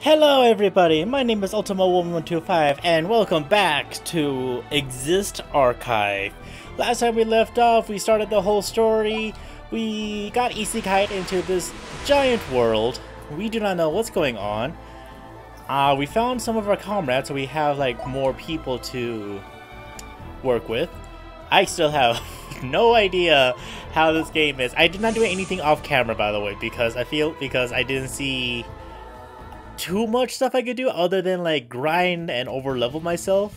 Hello everybody, my name is Ultimo1125 and welcome back to Exist Archive. Last time we left off, we started the whole story, we got isekai into this giant world, we do not know what's going on. Uh, we found some of our comrades, so we have like more people to work with. I still have no idea how this game is. I did not do anything off camera by the way, because I feel, because I didn't see too much stuff I could do other than like grind and overlevel myself.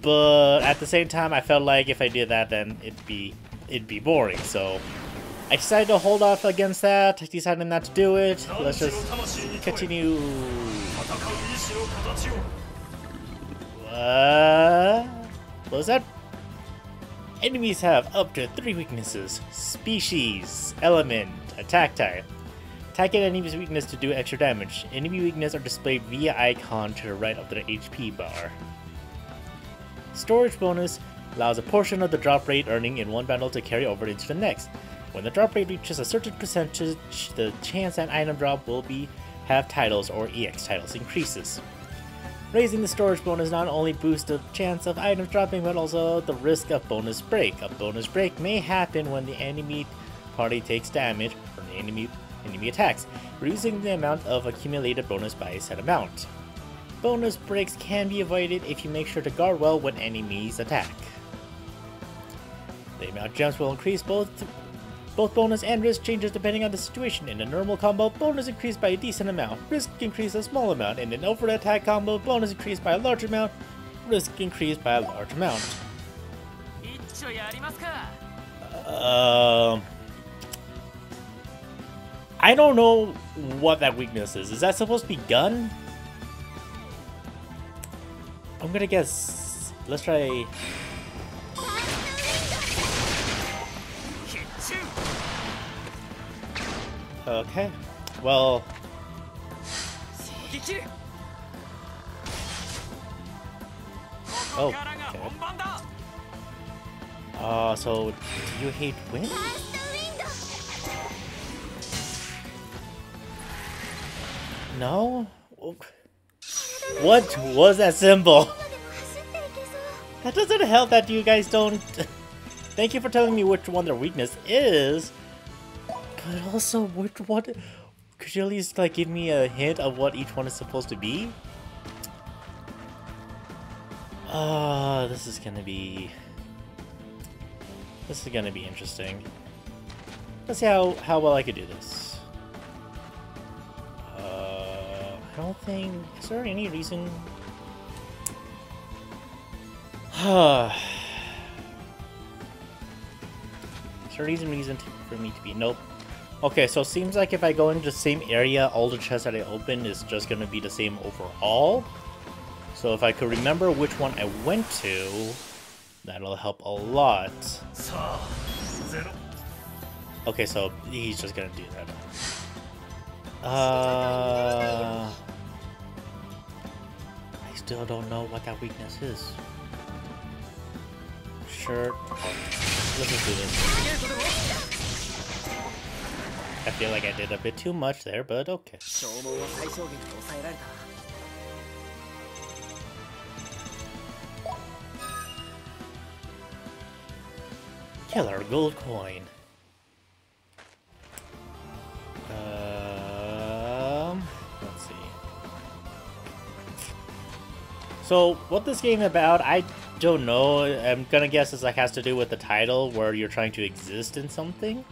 But at the same time, I felt like if I did that, then it'd be it'd be boring. So I decided to hold off against that. I decided not to do it. Let's just continue. What? What was that? Enemies have up to three weaknesses. Species, element, attack type. Attack an enemy's weakness to do extra damage. Enemy weakness are displayed via icon to the right of the HP bar. Storage bonus allows a portion of the drop rate earning in one bundle to carry over into the next. When the drop rate reaches a certain percentage, the chance an item drop will be have titles or EX titles increases. Raising the storage bonus not only boosts the chance of items dropping, but also the risk of bonus break. A bonus break may happen when the enemy party takes damage from the enemy enemy attacks, reducing the amount of accumulated bonus by a set amount. Bonus breaks can be avoided if you make sure to guard well when enemies attack. The amount of gems will increase both both bonus and risk changes depending on the situation. In a normal combo, bonus increased by a decent amount, risk increased a small amount. In an over attack combo, bonus increased by a large amount, risk increased by a large amount. Um... I don't know what that weakness is. Is that supposed to be gun? I'm gonna guess. Let's try. Okay. Well. Oh, okay. Uh, so, do you hate wind? No? What was that symbol? That doesn't help that you guys don't... Thank you for telling me which one their weakness is. But also, which one... Could you at least like give me a hint of what each one is supposed to be? Ah, uh, this is gonna be... This is gonna be interesting. Let's see how, how well I could do this. I don't think... Is there any reason... is there a reason, for me to be... Nope. Okay, so it seems like if I go into the same area, all the chests that I open is just going to be the same overall. So if I could remember which one I went to, that'll help a lot. Okay, so he's just going to do that. Uh still don't know what that weakness is. Sure. Let's do this. I feel like I did a bit too much there, but okay. Killer gold coin. So, what this game about, I don't know. I'm gonna guess this like has to do with the title, where you're trying to exist in something.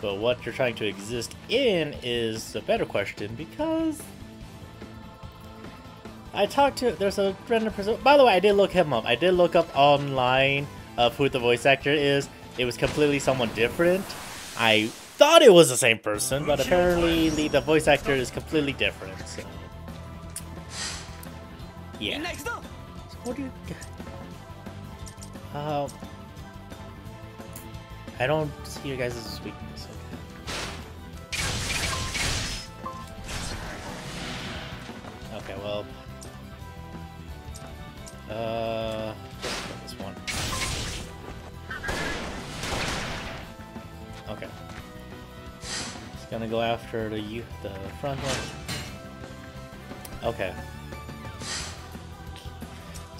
But what you're trying to exist in is a better question, because... I talked to... There's a random person... By the way, I did look him up. I did look up online of who the voice actor is. It was completely someone different. I thought it was the same person, but apparently the voice actor is completely different, so... Yeah. What do you... Uh, I don't see your guys' weakness. Okay. Okay, well... Uh... this one. Okay. It's gonna go after the the front one. Okay.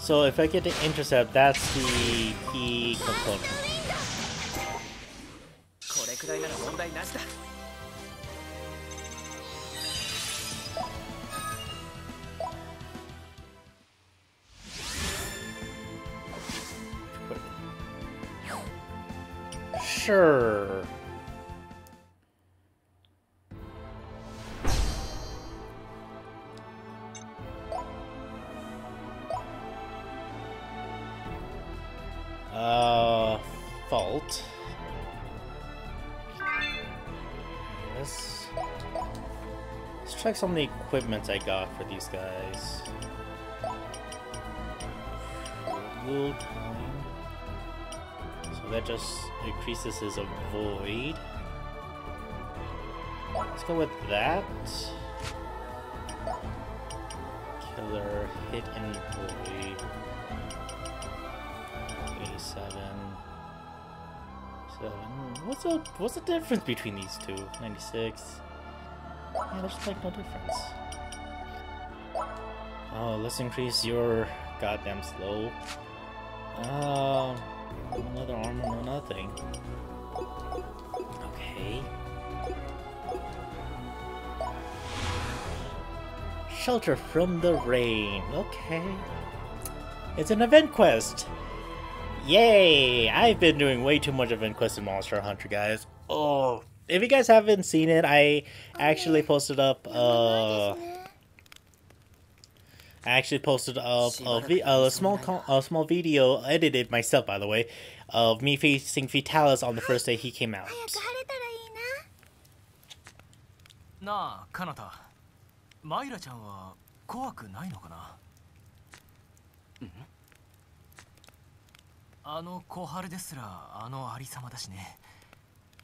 So if I get the intercept, that's the key component. Check some of the equipment I got for these guys. Wool coin. So that just increases his avoid. Let's go with that. Killer, hit and void. 87. 7. What's the what's the difference between these two? 96. Yeah, there's like no difference. Oh, let's increase your goddamn slow. Um, another armor, no nothing. Okay. Shelter from the rain. Okay. It's an event quest. Yay! I've been doing way too much event quest in Monster Hunter, guys. Oh, if you guys haven't seen it, I actually posted up. Uh, I actually posted up a, vi- a small co- a small video edited myself, by the way, of me facing Vitalis on the first day he came out. 早く晴れたらいいななあカナタマイラちゃんは怖くないのかなあの小春ですらあのありさまだしね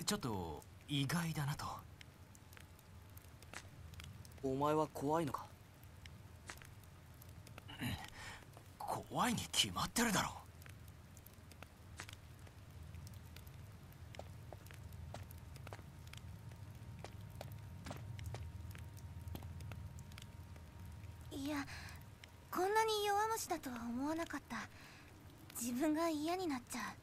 ちょっと 意外だなと。お前は怖いのか？怖いに決まってるだろ。いやこんなに弱虫だとは思わなかった。自分が嫌になっちゃ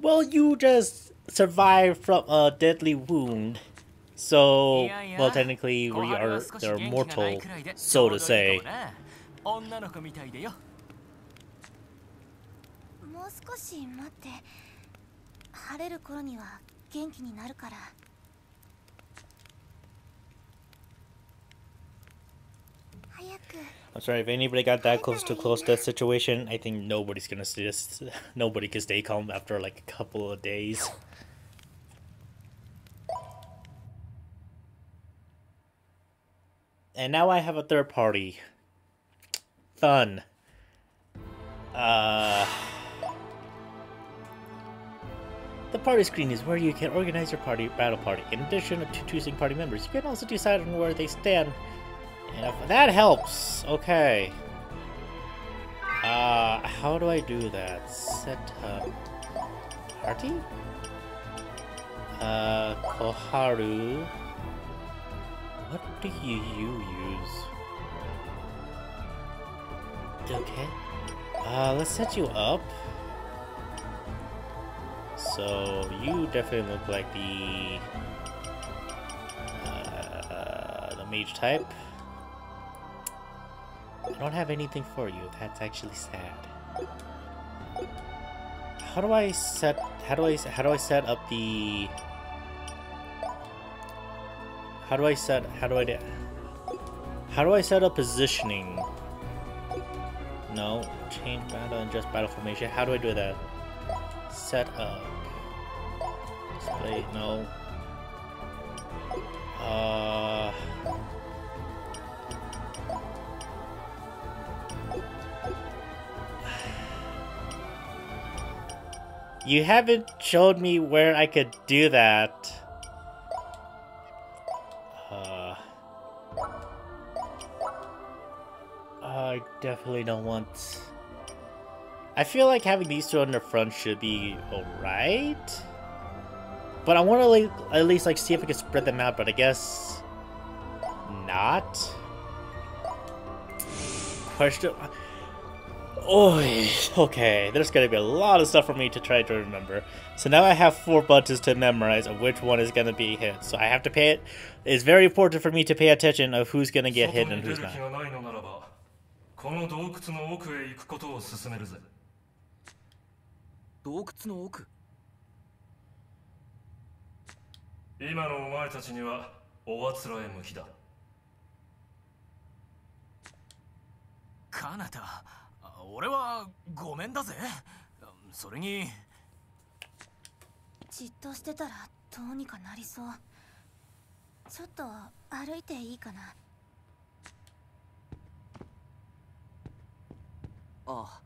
う。Well, you just survived from a deadly wound. So, いやいや well, technically, 小 we 春 are は少し they're 元気がない mortal, くらいで so to ちょうどいい say. かもね女の子みたいでよもう少し待って晴れる頃には元気になるから早く I'm sorry if anybody got that close to close death situation. I think nobody's gonna just nobody can stay calm after like a couple of days. And now I have a third party. Fun. Uh. The party screen is where you can organize your party battle party. In addition to choosing party members, you can also decide on where they stand and that helps, okay. Uh, how do I do that? Set up party? Uh, Koharu. What do you use? Okay. Uh, let's set you up. So, you definitely look like the... Uh, the mage type. I don't have anything for you. That's actually sad. How do I set? How do I? How do I set up the? How do I set? How do I do? How do I set up positioning? No, change battle and just battle formation. How do I do that? Set up. Display. No. Uh. You haven't showed me where I could do that. really don't want... I feel like having these two on the front should be alright. But I want to like, at least like see if I can spread them out, but I guess... Not? Question... Oh, okay. There's going to be a lot of stuff for me to try to remember. So now I have four buttons to memorize of which one is going to be hit. So I have to pay it. It's very important for me to pay attention of who's going to get hit and who's not. この洞窟の奥へ行くことを勧めるぜ。洞窟の奥？今のお前たちにはおあつらえ向きだ。カナタ俺はごめんだぜ。それに。じっとしてたらどうにかなりそう。ちょっと歩いていいかなああ。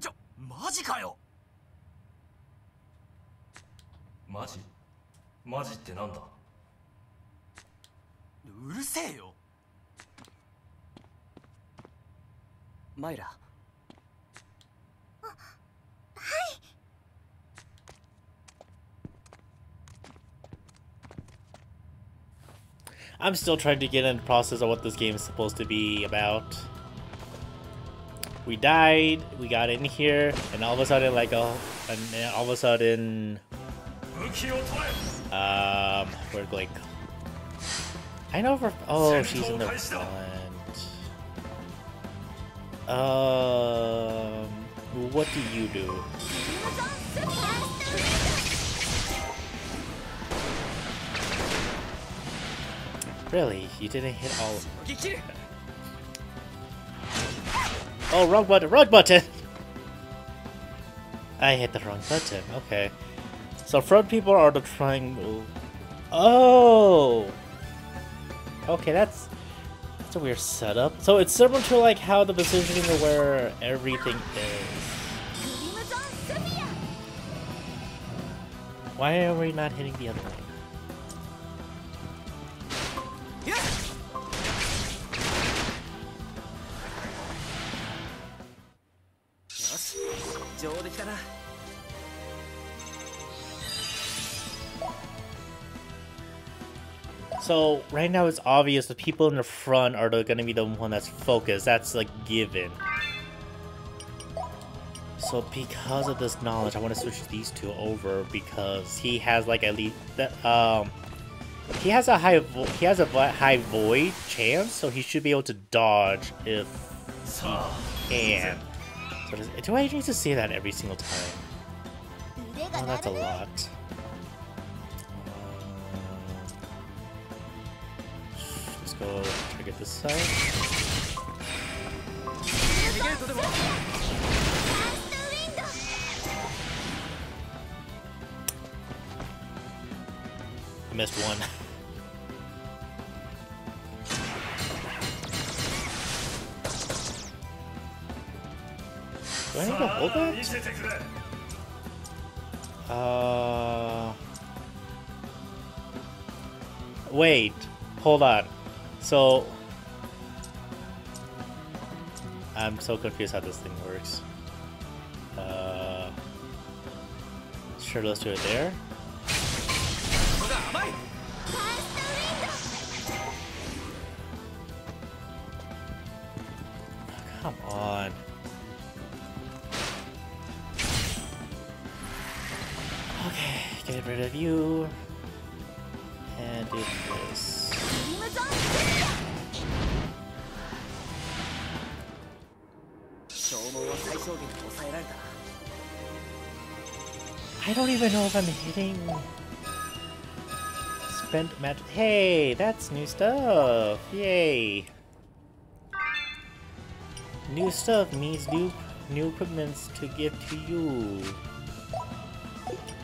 ちょマジかよ。マジ？マジってなんだ？うるせえよ。マイラ I'm still trying to get in the process of what this game is supposed to be about. We died, we got in here, and all of a sudden, like, a, and all of a sudden, um, we're like, I know for, oh, she's in the front. Um, what do you do? Really? You didn't hit all of them. Oh, wrong button! Wrong button! I hit the wrong button. Okay. So front people are the triangle. Oh! Okay, that's... That's a weird setup. So it's similar to like how the positioning of where everything is. Why are we not hitting the other one? So right now it's obvious the people in the front are going to be the one that's focused. That's like given. So because of this knowledge, I want to switch these two over because he has like at least that um he has a high he has a high void chance, so he should be able to dodge if he oh, can. So does, do I need to say that every single time? Oh, that's a lot. go try to get this side. I missed one. Do I need to hold that? Uh... Wait, hold on. So... I'm so confused how this thing works. Uh, sure, let's do it there. Come on. Okay, get rid of you. I don't even know if I'm hitting. Spent match. Hey, that's new stuff. Yay. New stuff means new new equipments to give to you.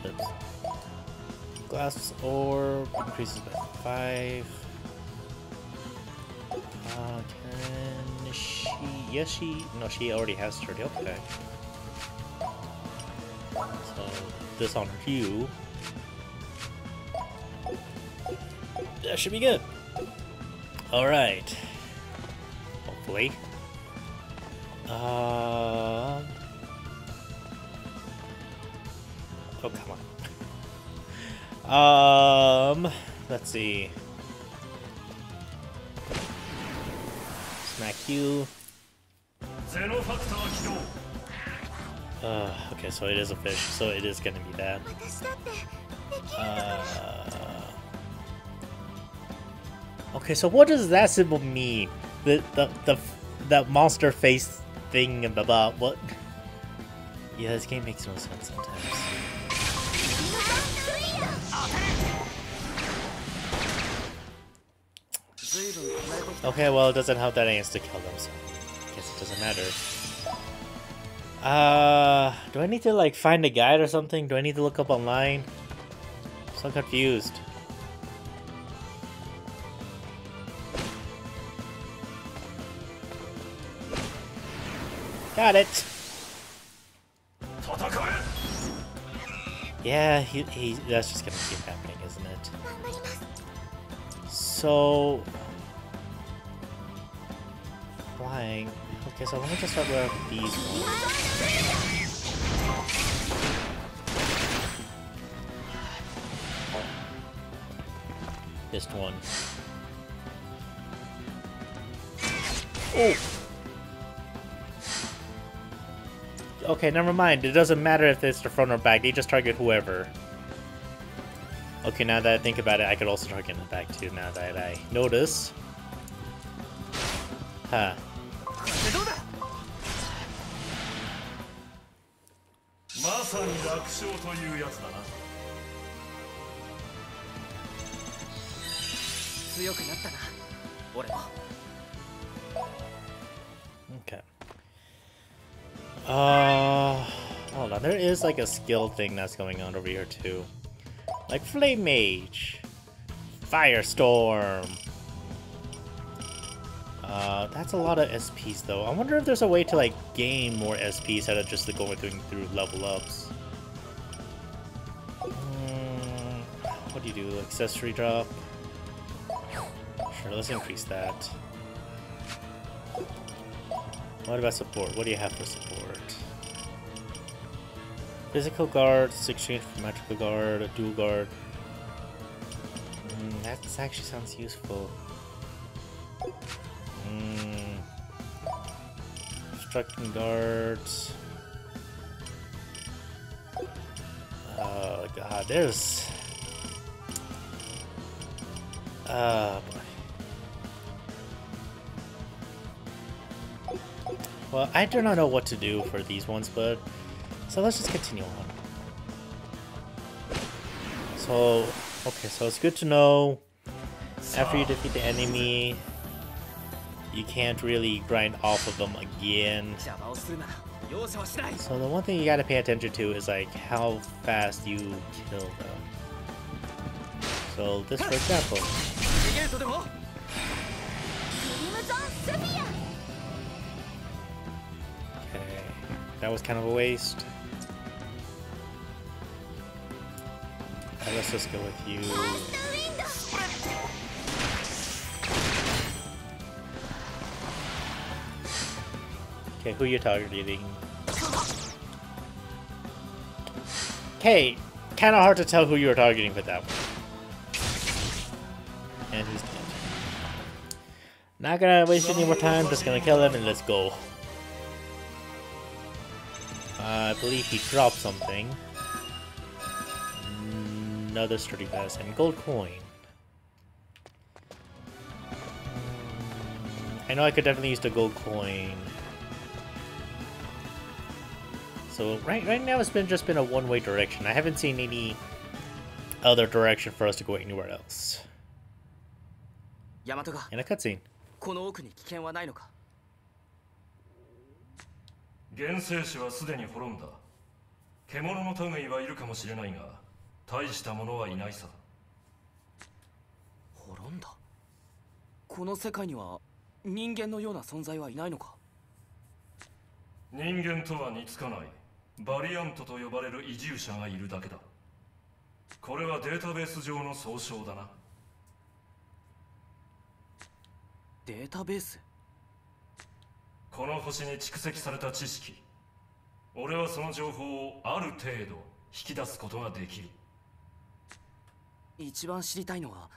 Oops. Glass orb increases by five. Uh, can she? Yes, she. No, she already has thirty. Okay. So this on you. That should be good. All right. Hopefully. Um. Oh come on. Um. Let's see. smack you. Uh, okay, so it is a fish, so it is gonna be that. Uh, okay, so what does that symbol mean? The the the that monster face thing and blah blah. What? Yeah, this game makes no sense sometimes. Okay, well, it doesn't help that I to kill them, so I guess it doesn't matter. Uh, do I need to like find a guide or something? Do I need to look up online? I'm so confused. Got it. Yeah, he, he, that's just gonna keep happening, isn't it? So... Flying... Okay, so let me just start with these ones. This one. Oh. Okay, never mind. It doesn't matter if it's the front or back. They just target whoever. Okay, now that I think about it, I could also target the back too. Now that I notice. Huh. まさに楽勝というやつだな強くなったな俺も Okay. Uh, hold on. There is like a skill thing that's going on over here too, like Flame Mage, Firestorm. uh, that's a lot of SPs though. I wonder if there's a way to like gain more SPs instead of just going through through level ups. Mm, what do you do? Accessory drop. Sure, let's increase that. What about support? What do you have for support? Physical guard, exchange for magical guard, dual guard. Mm, that actually sounds useful. Obstructing guards. Oh god, there's. Uh, boy. Well, I do not know what to do for these ones, but so let's just continue on. So, okay, so it's good to know after you defeat the enemy, you can't really grind off of them again. So the one thing you gotta pay attention to is like how fast you kill them. So this for example. Okay, that was kind of a waste. Right, let's just go with you. Who you targeting? Okay, kind of hard to tell who you were targeting with that one. And he's dead. Not gonna waste any more time, just gonna kill him and let's go. Uh, I believe he dropped something. Another sturdy vest and gold coin. I know I could definitely use the gold coin. So right right now it's been just been a one-way direction. I haven't seen any other direction for us to go anywhere else. ヤマトが In a cutscene. この奥に危険はないのか原生種はすでに滅んだ獣の類はいるかもしれないが大したものはいないさ滅んだこの世界には人間のような存在はいないのか人間とは似つかないバリアントと呼ばれる移住者がいるだけだ。これはデータベース上の総称だな。データベース？この星に蓄積された知識。俺はその情報をある程度引き出すことができる。一番知りたいのは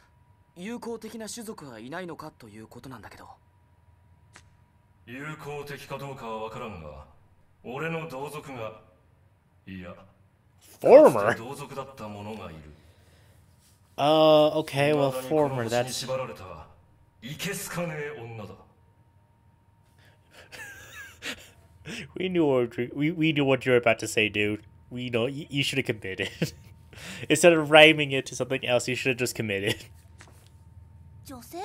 友好的な種族はいないのかということなんだけど。友好的かどうかはわからんが 俺の同族がいや Former? 同族だった者がいる Uh, okay, well, 未だにこの former, 星に that's... 縛られたいけすかねえ女だ We knew what you- we, we knew what you were about to say, dude. We know, you, you should have committed. Instead of rhyming it to something else, you should have just committed. 女性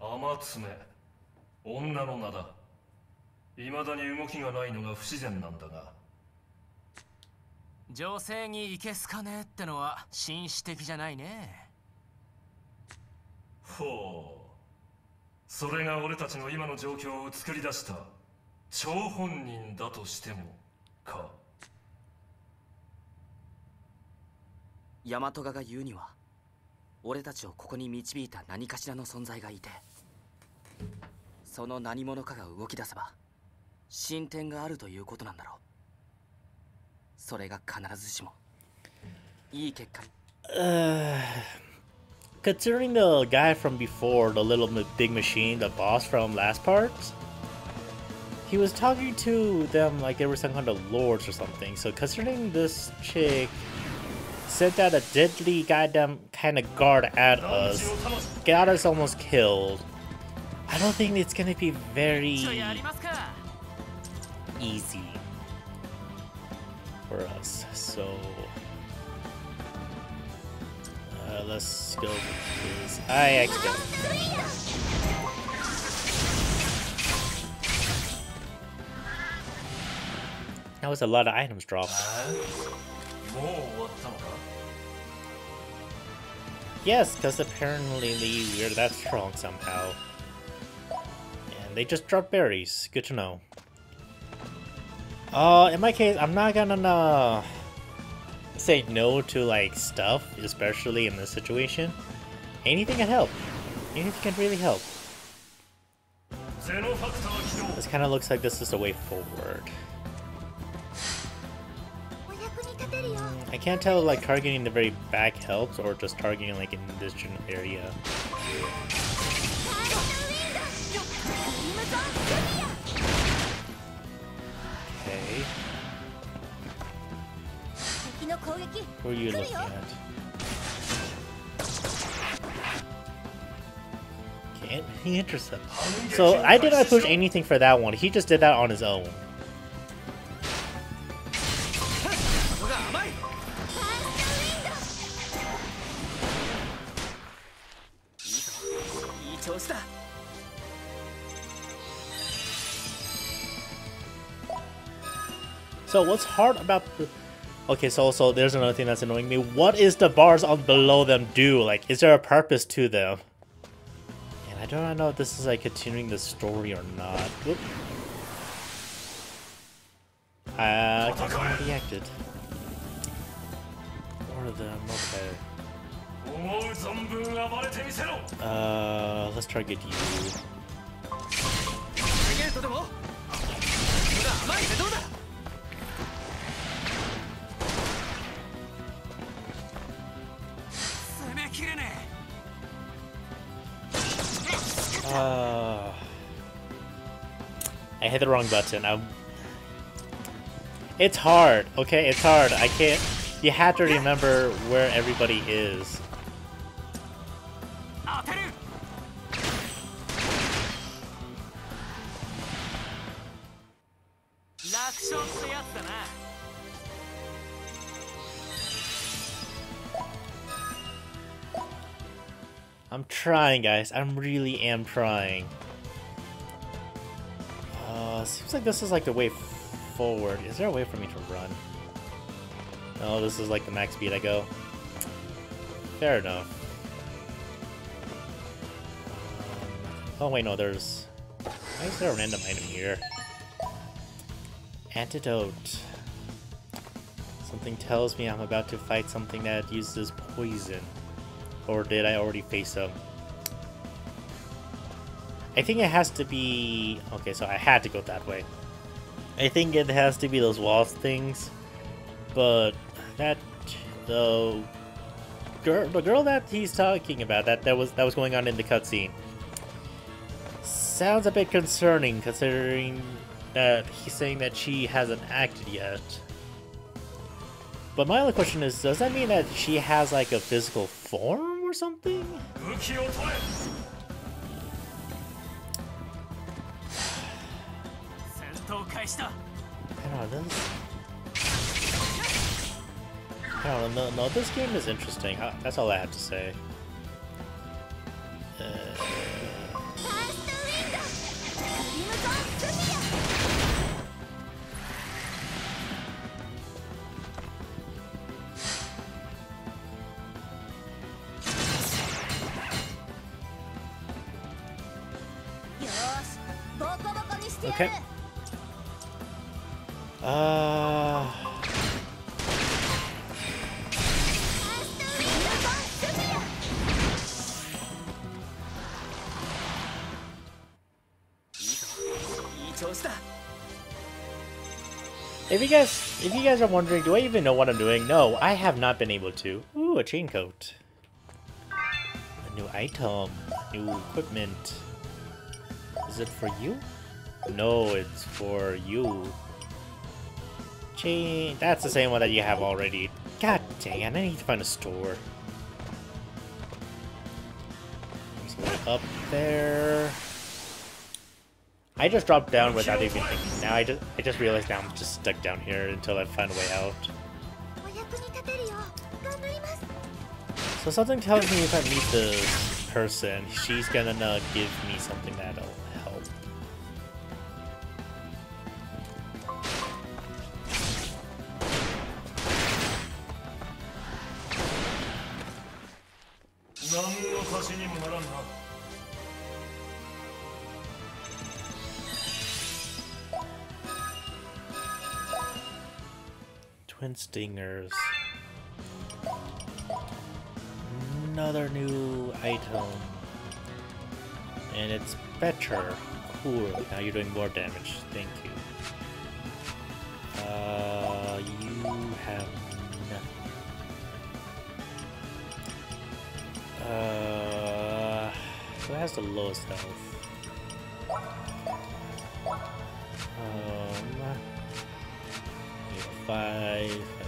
天爪女の名だ 未だに動きがないのが不自然なんだが女性にいけすかねえってのは紳士的じゃないね。ほう。それが俺たちの今の状況を作り出した張本人だとしてもか。大和ガが言うには俺たちをここに導いた何かしらの存在がいてその何者かが動き出せば進展があるということなんだろうそれが必ずしもいい結果に Uh, considering the guy from before, the little ma- big machine, the boss from last part, he was talking to them like they were some kind of lords or something. So considering this chick sent out a deadly goddamn kind of guard at 何 us, しろ魂 got us almost killed. I don't think it's gonna be very ちょやりますか easy for us. So uh, let's go with. I expect. That was a lot of items dropped. Yes, because apparently we're that strong somehow. And they just dropped berries. Good to know. Uh, in my case, I'm not gonna uh, say no to like stuff, especially in this situation. Anything can help. Anything can really help. This kind of looks like this is the way forward. I can't tell like targeting the very back helps or just targeting like in this area. What are you looking at? Can't he intercept? So I did not push anything for that one. He just did that on his own. So what's hard about... Okay, so also there's another thing that's annoying me. What is the bars on below them do? Like, is there a purpose to them? And I don't know if this is like continuing the story or not. Uh, oh can reacted. of them, okay. Uh, let's target you. hit the wrong button. I'm... It's hard, okay? It's hard. I can't... You have to remember where everybody is. I'm trying, guys. I'm really am trying. Seems like this is like the way forward. Is there a way for me to run? No, this is like the max speed I go. Fair enough. Um, oh wait, no, there's... Why is there a random item here? Antidote. Something tells me I'm about to fight something that uses poison. Or did I already face them? I think it has to be... Okay, so I had to go that way. I think it has to be those walls things. But that... The girl, the girl that he's talking about, that, that was that was going on in the cutscene. sounds a bit concerning considering that he's saying that she hasn't acted yet. But my only question is, does that mean that she has like a physical form or something? I don't know, this... I don't know, no, no, this game is interesting. That's all I have to say. Uh, okay. Uh... If you guys, if you guys are wondering, do I even know what I'm doing? No, I have not been able to. Ooh, a chain coat. A new item, new equipment. Is it for you? No, it's for you. That's the same one that you have already. God dang, I need to find a store. up there. I just dropped down without even thinking. Now I just I just realized now I'm just stuck down here until I find a way out. So something tells me if I meet this person, she's gonna uh, give me something that'll help. Stingers. Another new item. And it's better. Cool. Now you're doing more damage. Thank you. Uh, you have nothing. Uh, who has the lowest health?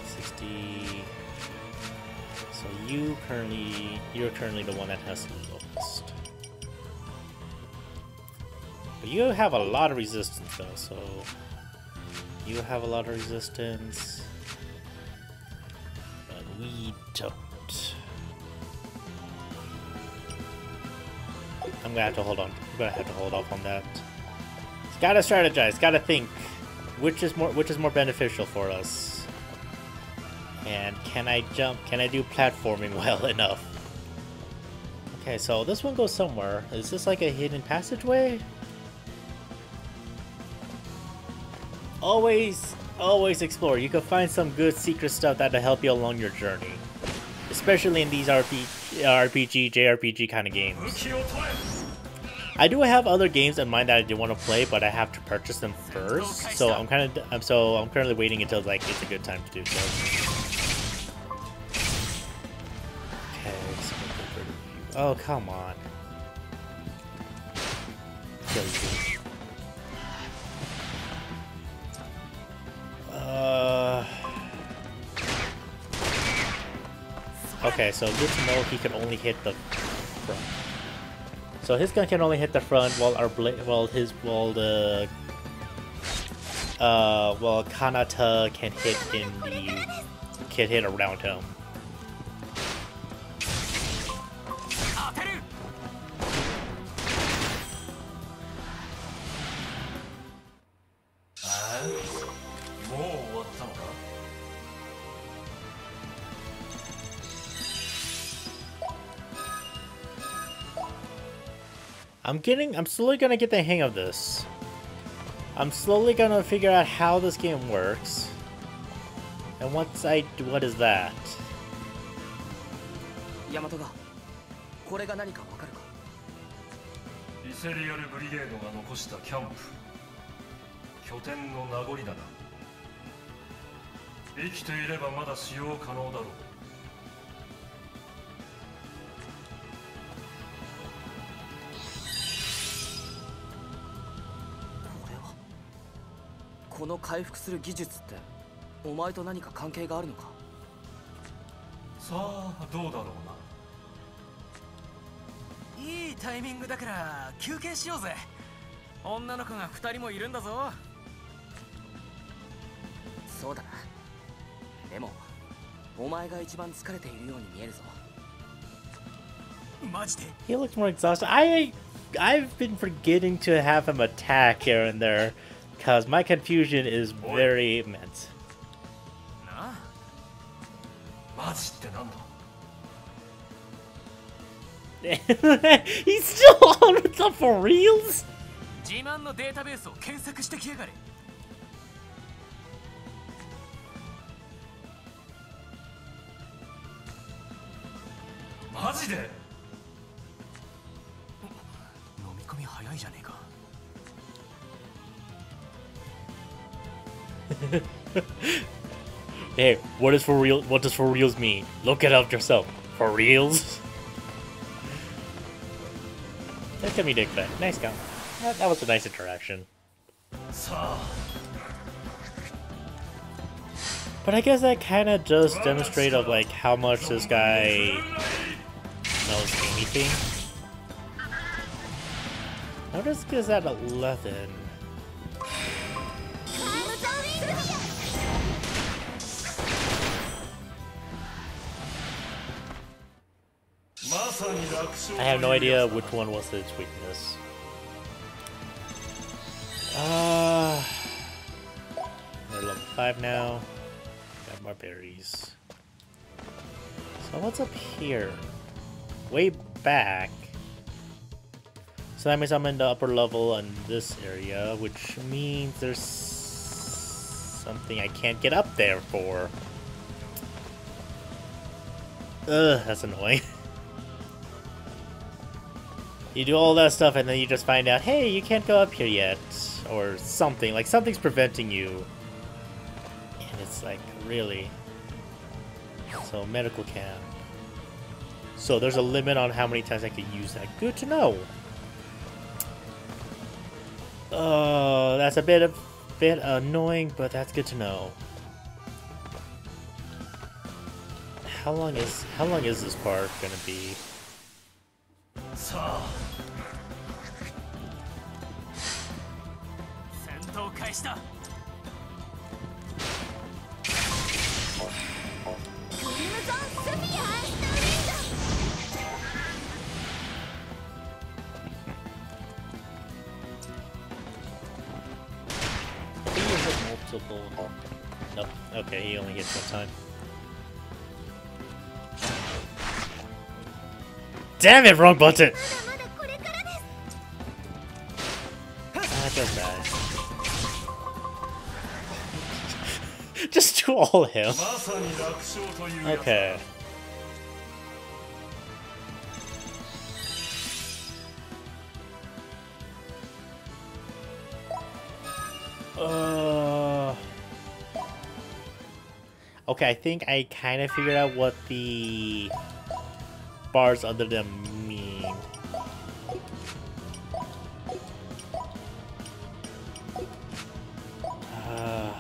Sixty. So you currently, you're currently the one that has the lowest. But you have a lot of resistance though, so you have a lot of resistance. But we don't. I'm gonna have to hold on. I'm gonna have to hold off on that. It's gotta strategize, gotta think. Which is more which is more beneficial for us? And can I jump? Can I do platforming well enough? Okay, so this one goes somewhere. Is this like a hidden passageway? Always, always explore. You can find some good secret stuff that'll help you along your journey. Especially in these RPG, RPG JRPG kind of games. I do have other games in mind that I do want to play, but I have to purchase them first. So I'm kind of, so I'm currently waiting until like it's a good time to do so. Oh come on. Uh. Okay, so good to know he can only hit the front. So his gun can only hit the front, while our blade, while his, while the, uh, while Kanata can hit in the, can hit around him. I'm getting, I'm slowly gonna get the hang of this. I'm slowly gonna figure out how this game works. And once I, do, what is that? ヤマトがこれが何かわかるかイセリアルブリゲードが残したキャンプ拠点の名残だな生きていればまだ使用可能だろう この回復する技術ってお前と何か関係があるのか？さあどうだろうな。いいタイミングだから休憩しようぜ。女の子が2人もいるんだぞ。そうだな。でもお前が一番疲れているように見えるぞ。マジで？He looks more exhausted. I I've been forgetting to have him attack here and there because my confusion is very immense. なあマジってなんだ He's still on with the for reals? 自慢のデータベースを検索してきやがれマジで Hey, what is for real? What does for reals mean? Look it up yourself. For reals? That's gonna be Dick back. Nice guy. That, that was a nice interaction. But I guess that kind of does demonstrate of like how much this guy knows anything. Does this at 11? I have no idea which one was its weakness. Uh, we're level 5 now. Got more berries. So what's up here? Way back. So that means I'm in the upper level in this area, which means there's something I can't get up there for. Ugh, that's annoying. You do all that stuff and then you just find out, hey, you can't go up here yet. Or something. Like, something's preventing you. And it's like, really? So, medical camp. So, there's a limit on how many times I can use that. Good to know. Oh, that's a bit, a bit annoying, but that's good to know. How long is, how long is this part gonna be? damn it, wrong button! I bad. Just do all him. Okay. Uh... Okay, I think I kind of figured out what the bars under them mean. Uh,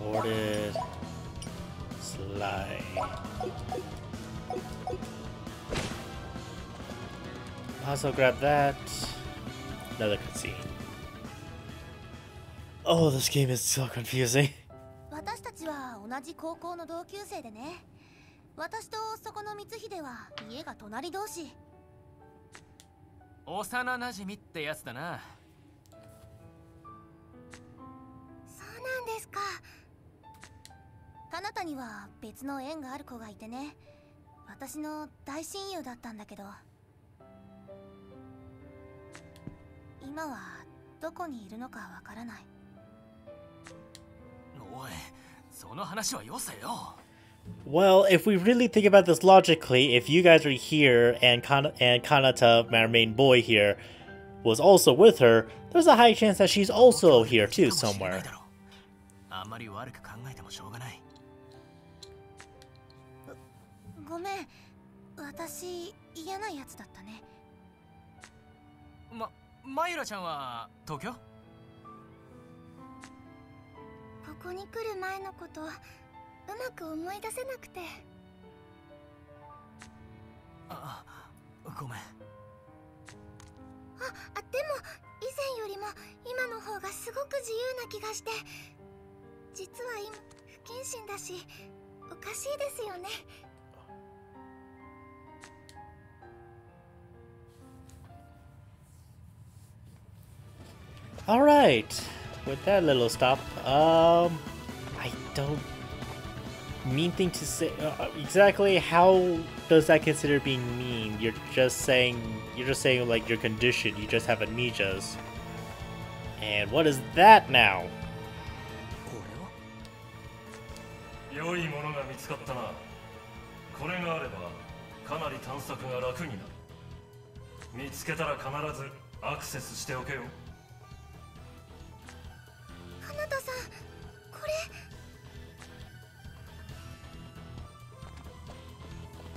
warded slide. Also grab that. Another cutscene. Oh, this game is so confusing. 私たちは同じ高校の同級生でね 私とそこの光秀は家が隣同士。幼なじみってやつだな。そうなんですか。あなたには別の縁がある子がいてね。私の大親友だったんだけど。今はどこにいるのかわからない。おいその話はよせよ Well, if we really think about this logically, if you guys are here and Kana- and Kanata, our main boy here, was also with her, there's a high chance that she's also here too かもしれな somewhere. いだろうあんまり悪く考えてもしょうがないごめん私嫌なやつだったねまマユラちゃんは東京 こに来る前のことう まく思い出せなくて。あごめん。ああでも以前よりも今の方がすごく自由な気がして。実は今不謹慎だしおかしいですよね。Alright, with that little stop, um, I don't mean thing to say. Uh, exactly how does that consider being mean? You're just saying, you're just saying like your condition, you just have amnesias. And what is that now?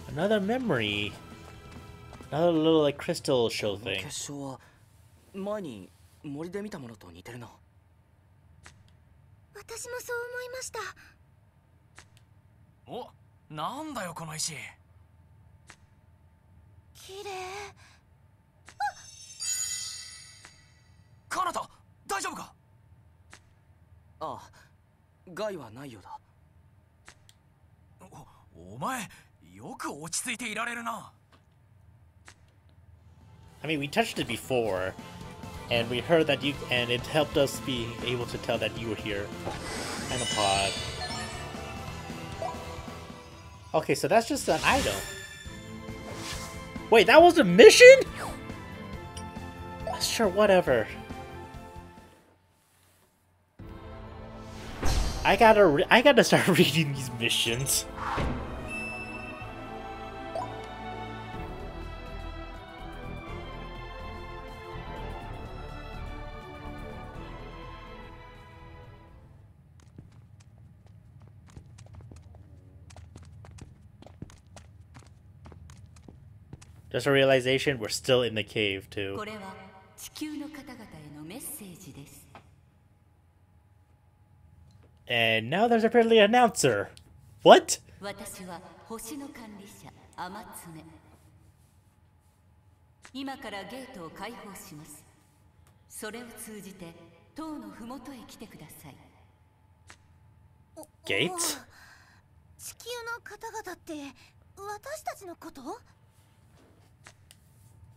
Another memory. Another little like crystal show thing. 結晶は前に森で見たものと似てるな。私もそう思いました。おなんだよこの石。綺麗。カナタ大丈夫か？ああ害はないようだ。おお前 I mean, we touched it before, and we heard that you, and it helped us be able to tell that you were here. And a pod. Okay, so that's just an item. Wait, that was a mission? Sure, whatever. I gotta, I gotta start reading these missions. Just a realization, we're still in the cave too. これは地球の方々へのメッセージです And now there's apparently an announcer. What? 私は星の管理者アマツネ今からゲートを開放しますそれを通じて塔のふもとへ来てください Gate? 地球の方々って私たちのこと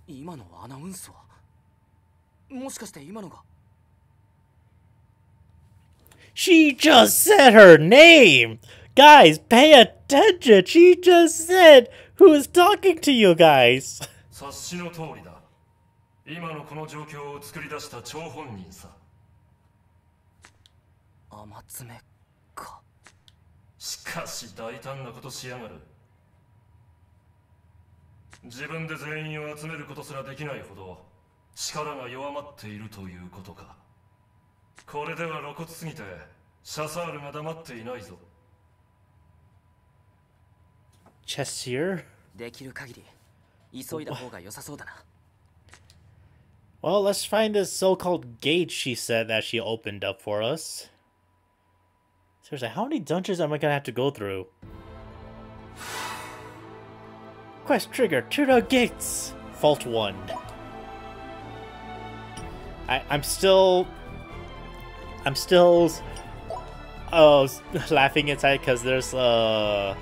今のアナウンスはもしかして今のが She just said her name! Guys, pay attention! She just said who is talking to you guys! 察しの通りだ今のこの状況を作り出した張本人さ雨爪かしかし大胆なことしやがる 自分で全員を集めることすらできないほど力が弱まっているということかこれでは露骨すぎてシャサールが黙っていないぞ Chessier? できる限り急いだ方が良さそうだな Well, let's find this so-called gate she said that she opened up for us. Seriously, how many dungeons am I gonna have to go through? Quest trigger to the gates! Fault 1. I, I'm still... I'm still... Oh, laughing inside because there's a...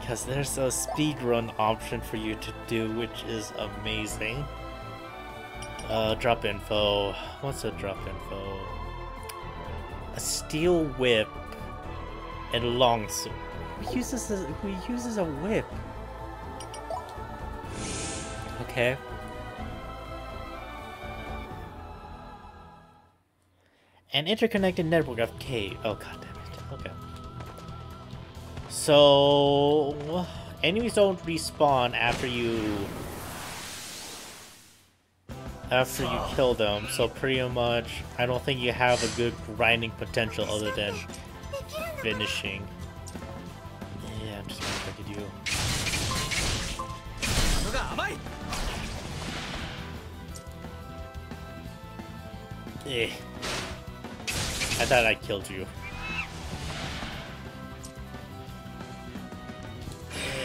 Because there's a speedrun option for you to do, which is amazing. Uh, drop info. What's a drop info? A steel whip and a long sword who uses a, who uses a whip? Okay. An interconnected network of K. Oh god damn it. Okay. So enemies don't respawn after you after you kill them, so pretty much I don't think you have a good grinding potential other than finishing you. Eh. I thought I killed you.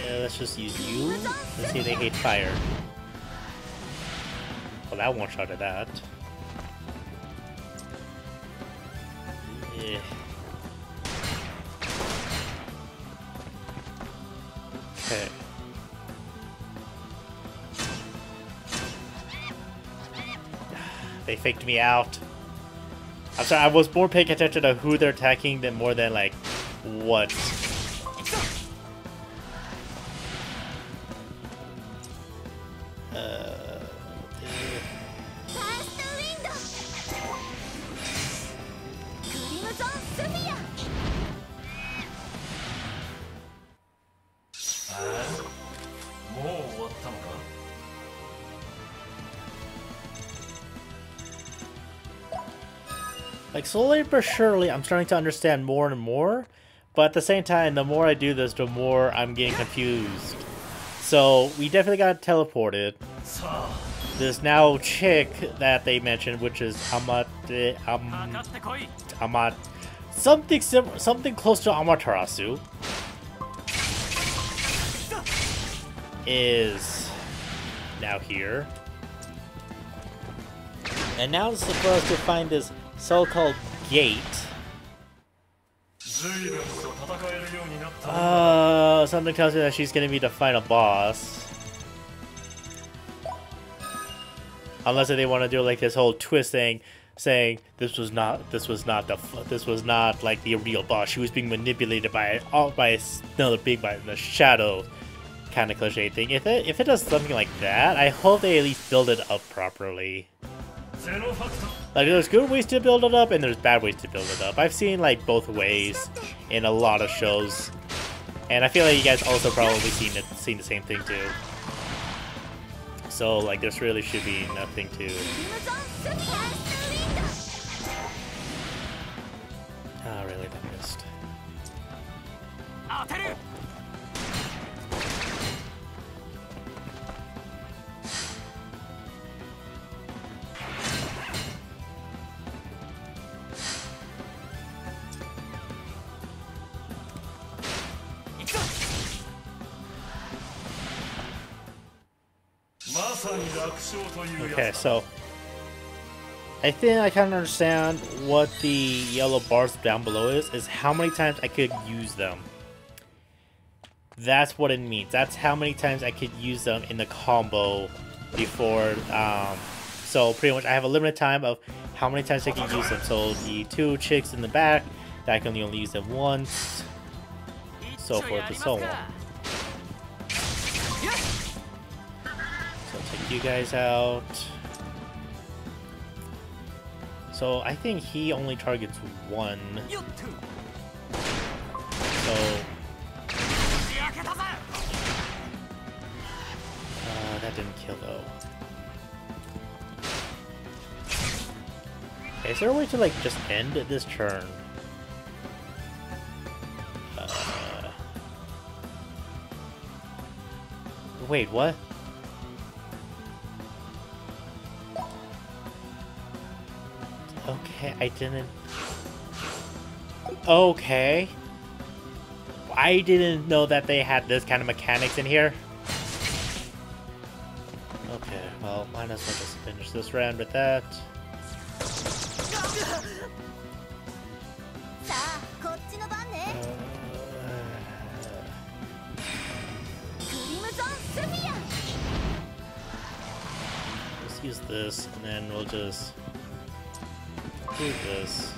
Yeah, let's just use you. Let's see they hate fire. Well, that one shot at that. Yeah. Okay. They faked me out. I'm sorry, I was more paying attention to who they're attacking than more than like what. but surely I'm starting to understand more and more, but at the same time, the more I do this, the more I'm getting confused. So we definitely got teleported. This now chick that they mentioned, which is Amate, um, Amat, something something close to Amaterasu, is now here. And now it's for us to find this so-called gate. Uh, something tells me that she's going to be the final boss. Unless they want to do like this whole twist thing, saying this was not, this was not the, this was not like the real boss. She was being manipulated by all by another big by the shadow, kind of cliche thing. If it if it does something like that, I hope they at least build it up properly. Like, there's good ways to build it up, and there's bad ways to build it up. I've seen, like, both ways in a lot of shows. And I feel like you guys also probably seen it, seen the same thing, too. So, like, this really should be nothing to... Oh, ah, really, that missed. Okay, so I think I kind of understand what the yellow bars down below is, is how many times I could use them. That's what it means. That's how many times I could use them in the combo before, um, so pretty much I have a limited time of how many times I can use them. So the two chicks in the back, that I can only use them once, so forth and so on. you guys out. So I think he only targets one. So... Uh, that didn't kill though. Okay, is there a way to like just end this turn? Uh... Wait, what? Okay, I didn't... Okay. I didn't know that they had this kind of mechanics in here. Okay, well, might as well just finish this round with that. Uh, use this, and then we'll just this.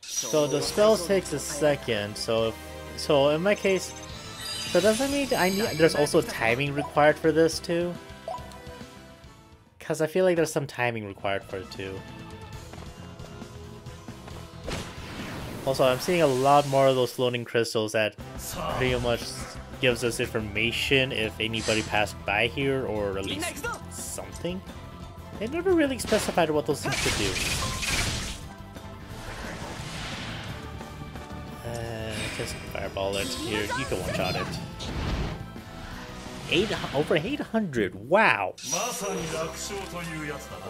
So the spells takes a second, so if, so in my case, so does that mean I need, there's also timing required for this too? Cause I feel like there's some timing required for it too. Also, I'm seeing a lot more of those floating crystals at pretty much gives us information if anybody passed by here or at least something. They never really specified what those things could do. Uh, just fireball that's here. You can one shot it. Eight, over 800, wow!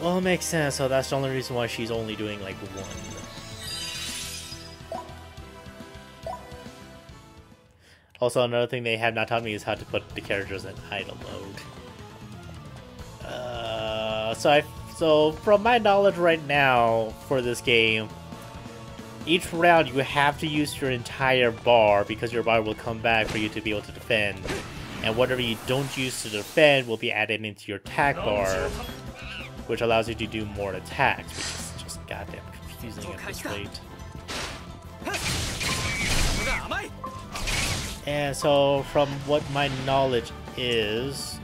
Well, it makes sense, so that's the only reason why she's only doing like one. Also, another thing they have not taught me is how to put the characters in idle mode. Uh, so I, so from my knowledge right now for this game, each round you have to use your entire bar because your bar will come back for you to be able to defend. And whatever you don't use to defend will be added into your attack bar, which allows you to do more attacks, which is just goddamn confusing at this rate. And so from what my knowledge is...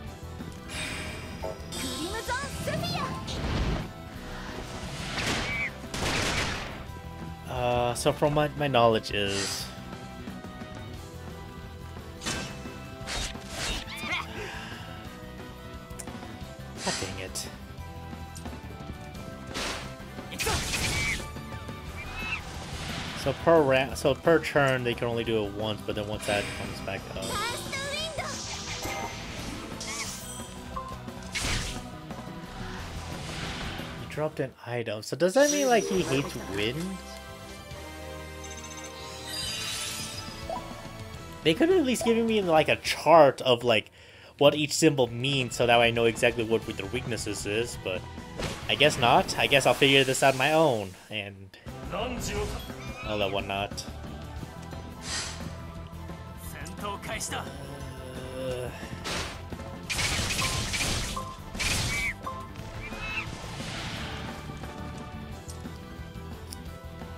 Uh, so from what my knowledge is... God dang it. So per round, so per turn, they can only do it once, but then once that comes back up. He dropped an item. So does that mean like he hates wind? They could have at least given me like a chart of like what each symbol means so that I know exactly what their weaknesses is, but I guess not. I guess I'll figure this out on my own and all that whatnot. Uh,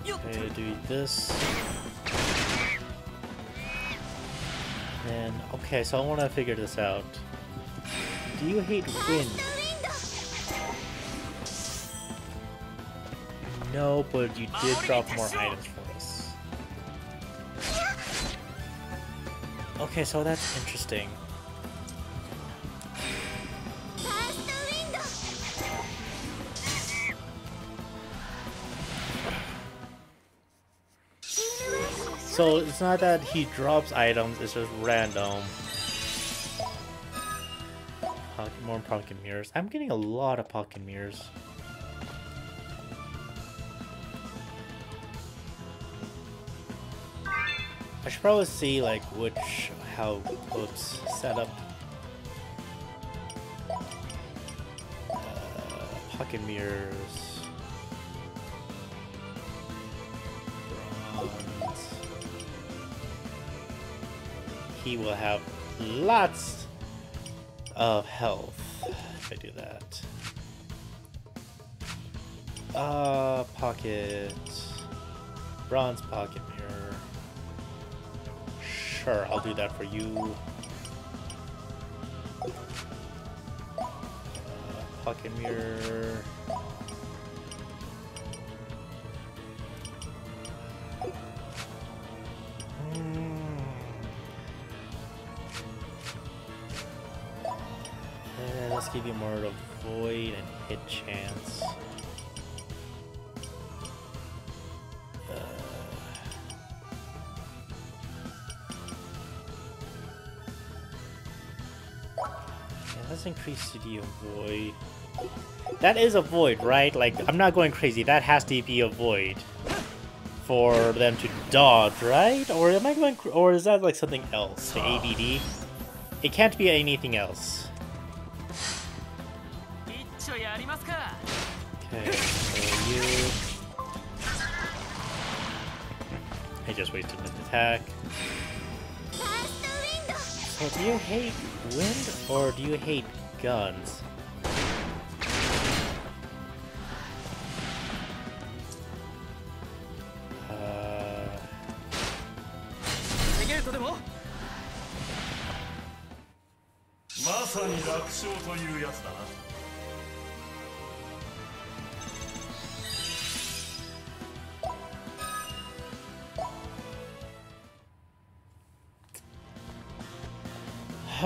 okay, do this. And okay, so I want to figure this out. Do you hate wind? No, but you did drop more items Okay, so that's interesting. So it's not that he drops items, it's just random. Pocket, more pocket mirrors. I'm getting a lot of pocket mirrors. I should probably see like which how oops setup. Uh, pocket mirrors. He will have lots of health if I do that. Uh, pocket. Bronze pocket mirror. Sure, I'll do that for you. Uh, pocket mirror. Hmm. Uh, let's give you more of a void and hit chance. does increase CD void. That is a void, right? Like, I'm not going crazy. That has to be a void for them to dodge, right? Or am I going? Or is that like something else? The ABD? It can't be anything else. Okay, so you. I just wasted an attack. So do you hate wind or do you hate guns?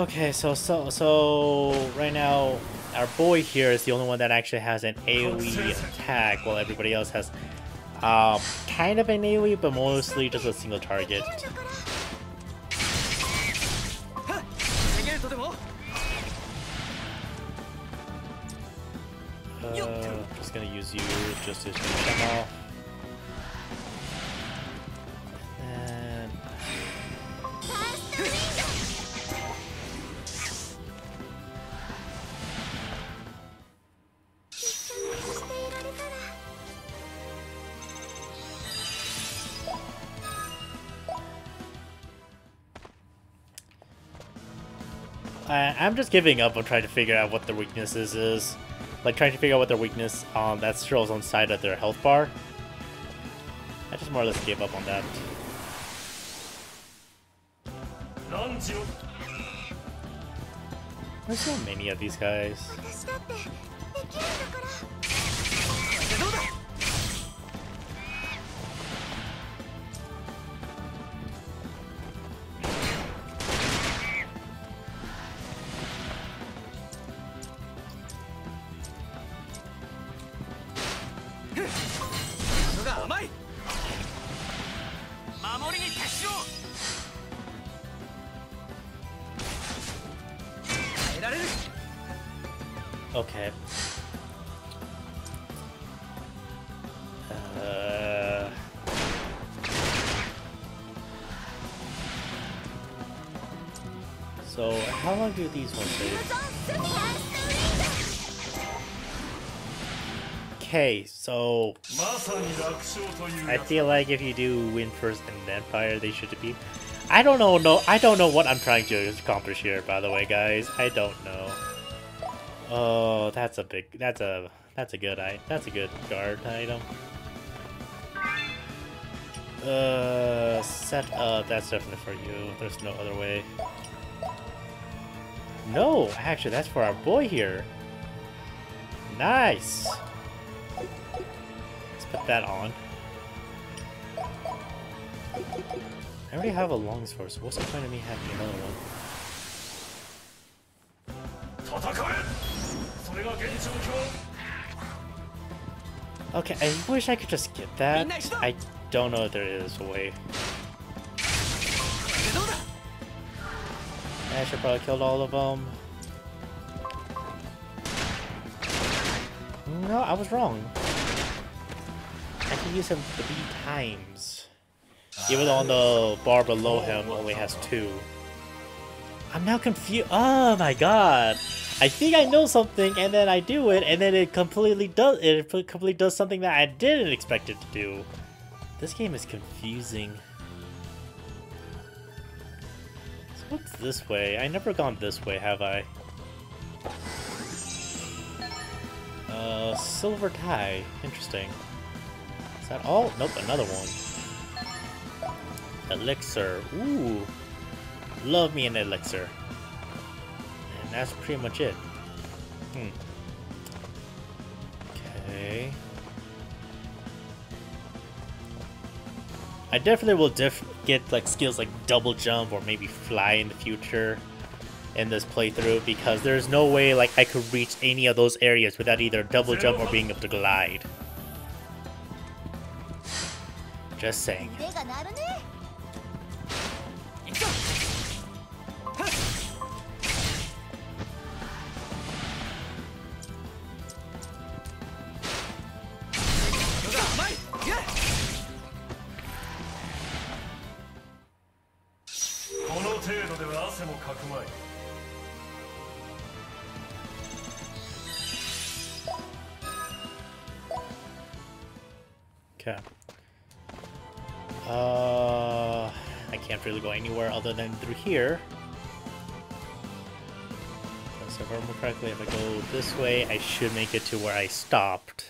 Okay, so so so right now our boy here is the only one that actually has an AoE attack while everybody else has um, kind of an AoE but mostly just a single target. Uh, just gonna use you just to. I'm just giving up on trying to figure out what their weaknesses is. Like trying to figure out what their weakness on um, that shows on side of their health bar. I just more or less gave up on that. There's so many of these guys. do these ones. Okay, so I feel like if you do win first and then fire, they should be. I don't know. No, I don't know what I'm trying to accomplish here. By the way, guys, I don't know. Oh, that's a big. That's a. That's a good. I. That's a good guard item. Uh, set up. That's definitely for you. There's no other way. No, actually, that's for our boy here. Nice! Let's put that on. I already have a long sword. What's the point of me having another one? Okay, I wish I could just get that. I don't know if there is a way. I should probably killed all of them. No, I was wrong. I can use him three times. Even on the bar below him only has two. I'm now confused. Oh my god. I think I know something and then I do it and then it completely does it completely does something that I didn't expect it to do. This game is confusing. What's this way? I never gone this way, have I? Uh, silver tie. Interesting. Is that all? Nope, another one. Elixir. Ooh. Love me an elixir. And that's pretty much it. Hmm. Okay. I definitely will def get like skills like double jump or maybe fly in the future in this playthrough because there's no way like I could reach any of those areas without either double jump or being able to glide. Just saying. Can't really go anywhere other than through here. So if I remember correctly, if I go this way, I should make it to where I stopped.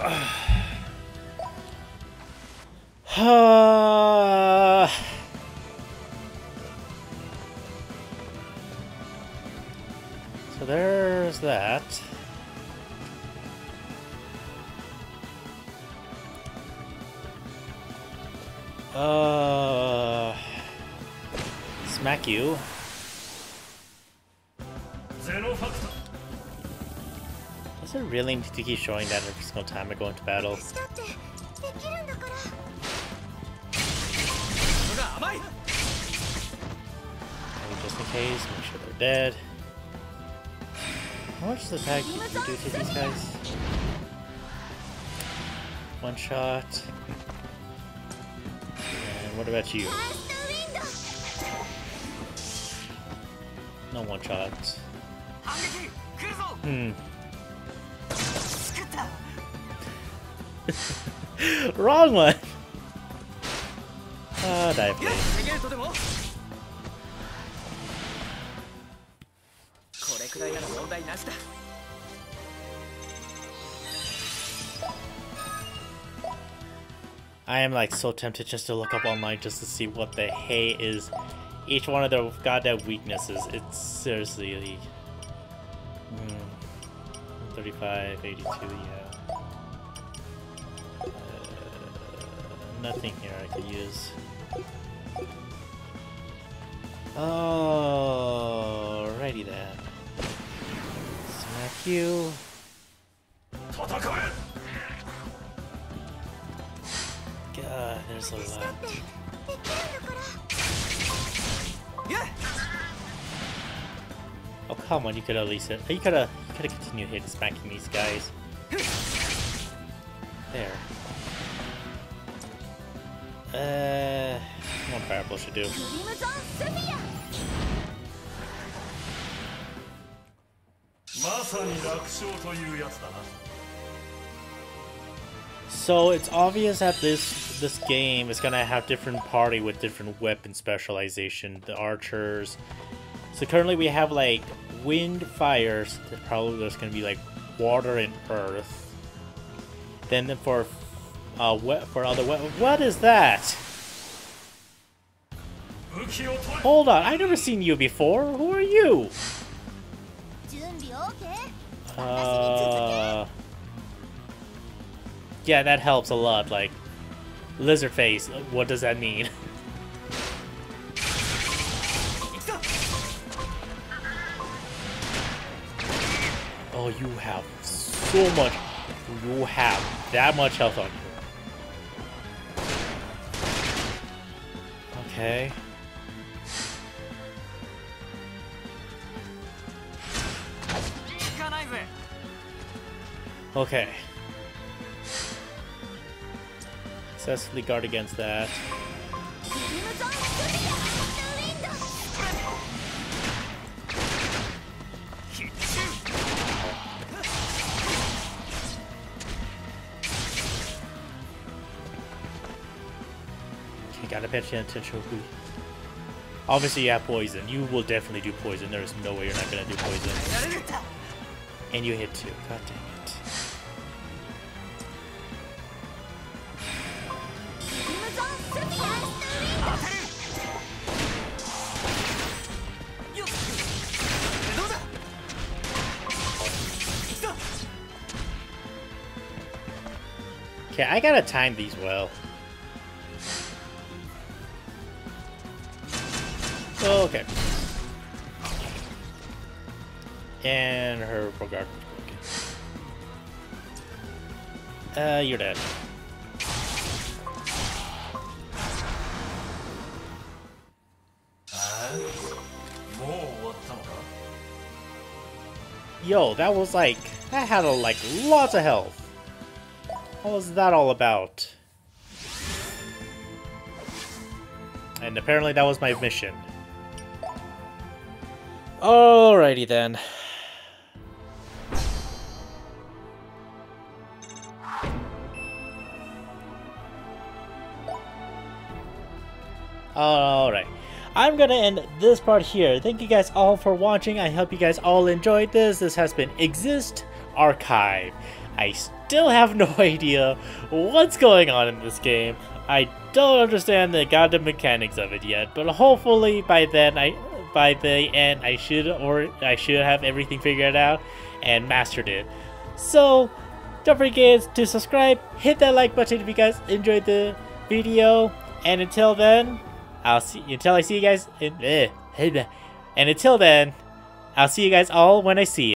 So there's that. Uh, smack you. really need to keep showing that every single time I go into battle. And just in case, make sure they're dead. How much does the attack you do to these guys? One shot. And what about you? No one shot. Hmm. Wrong one! Ah, dive. I am like so tempted just to look up online just to see what the hay is. Each one of their goddamn weaknesses. It's seriously. Mm, 35, 82, yeah. nothing here I could use. Alrighty then. Smack you. God, there's a lot. Oh come on, you could at least hit. You gotta, you gotta continue hitting, smacking these guys. There. Uh, one should do. So it's obvious that this this game is gonna have different party with different weapon specialization. The archers. So currently we have like wind, fires. Probably there's gonna be like water and earth. Then for uh, for other What is that? Hold on, I've never seen you before. Who are you? Uh, yeah, that helps a lot. Like, lizard face, what does that mean? oh, you have so much. You have that much health on you. Okay. Okay. Successfully guard against that. You gotta pay attention to who. Obviously, you have poison. You will definitely do poison. There is no way you're not gonna do poison. And you hit two. God dang it. Okay, I gotta time these well. Okay. And her Bogart was broken. Uh, you're dead. Yo, that was like, that had a, like lots of health. What was that all about? And apparently that was my mission. Alrighty then. Alright. I'm gonna end this part here. Thank you guys all for watching. I hope you guys all enjoyed this. This has been Exist Archive. I still have no idea what's going on in this game. I don't understand the goddamn mechanics of it yet, but hopefully by then I by the end I should or I should have everything figured out and mastered it. So don't forget to subscribe, hit that like button if you guys enjoyed the video, and until then, I'll see until I see you guys in, eh, and until then, I'll see you guys all when I see you.